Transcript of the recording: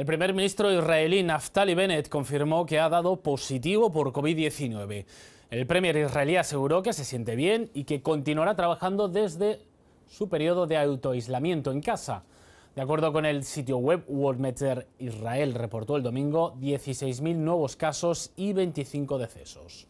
El primer ministro israelí Naftali Bennett confirmó que ha dado positivo por COVID-19. El premier israelí aseguró que se siente bien y que continuará trabajando desde su periodo de autoaislamiento en casa. De acuerdo con el sitio web Worldmeter Israel reportó el domingo 16.000 nuevos casos y 25 decesos.